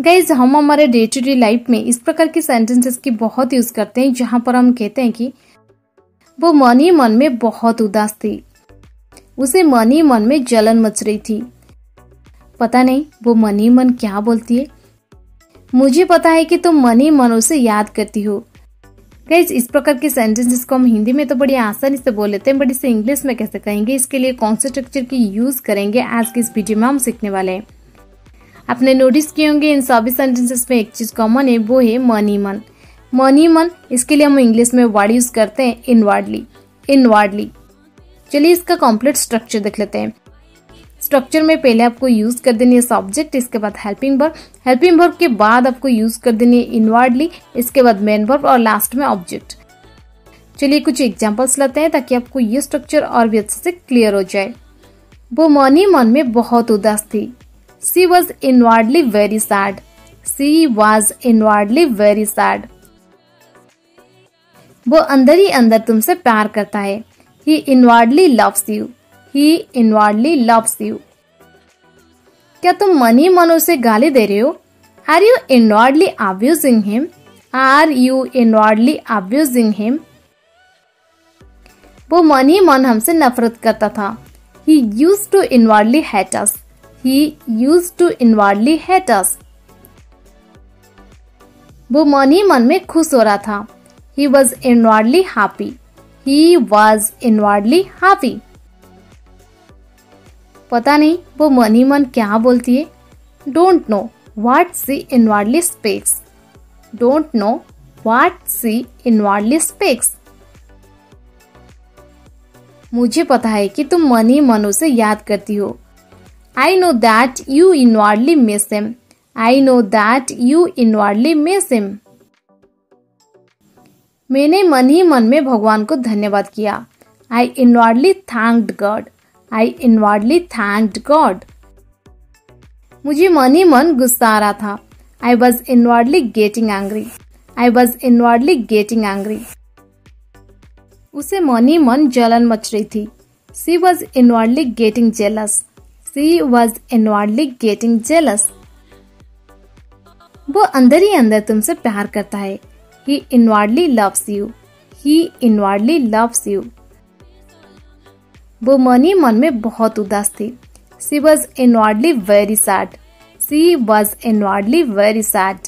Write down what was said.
Guys हम हमारे day to day life में इस प्रकार की सेंटेंसेस की बहुत यूज़ करते हैं, जहाँ पर हम कहते हैं कि वो मन ही मन में बहुत उदास थी। उसे मन ही मन में जलन मच रही थी। पता नहीं, वो मन ही मन क्या बोलती है? मुझे पता है कि तुम मन ही मन उसे याद करती हो। गाइज़ इस प्रकार के सेंटेंसेस को हम हिंदी में तो बड़ी आसानी से बोल लेते हैं, बट इसे इंग्लिश में कैसे कहेंगे? इसके लिए कौन से स्ट्रक्चर की यूज़ करेंगे? आज के इस वीडियो में हम सीखने वाले हैं। आपने नोटिस किए होंगे इन सभी सेंटेंसेस में एक चीज़ कॉमन है, वो है मनी मन मनी मन इसके लिए हम इंग्लिश में वर्ड यूज़ करते हैं इनवर्डली इनवर्डली चलिए इसका कॉम्प्लीट स्ट्रक्चर देख लेते हैं. स्ट्रक्चर में पहले आपको यूज़ कर देनी है सब्जेक्ट इसके बाद हेल्पिंग वर्ब हेल्पिंग वर्ब के बाद आपको यूज़ कर देनी है इनवर्डली इसके बाद मेन वर्ब और लास्ट में ऑब्जेक्ट चलिए कुछ एग्जांपल्स लेते हैं ताकि आपको ये स्ट्रक्चर और भी अच्छे से क्लियर हो जाए. वो मनी मन में बहुत उदास थी. She was inwardly very sad she was inwardly very sad वो अंदर ही अंदर तुमसे प्यार करता है। He inwardly loves you he inwardly loves you क्या तुम मनी मन उसे गाली दे रहे हो? Are you inwardly abusing him are you inwardly abusing him वो मनी मन हमसे नफरत करता था। He use to inwardly hate us he use to inwardly hate us वो मनी मन में खुश हो रहा था। He was inwardly happy he was inwardly happy पता नहीं वो मनी मन क्या बोलती है। Don't know what she inwardly speaks don't know what she inwardly speaks मुझे पता है कि तुम मनी मन उसे याद करती हो। I know that you inwardly miss him I know that you inwardly miss him मैंने मन ही मन में भगवान को धन्यवाद किया। I inwardly thanked God I inwardly thanked God मुझे मन ही मन गुस्सा आ रहा था। I was inwardly getting angry I was inwardly getting angry उसे मन ही मन जलन मच रही थी। She was inwardly getting jealous she was inwardly getting jealous. वो अंदर ही अंदर तुमसे प्यार करता है। He inwardly loves you he inwardly loves you वो मन ही मन में बहुत उदास थी। She was inwardly very sad she was inwardly very sad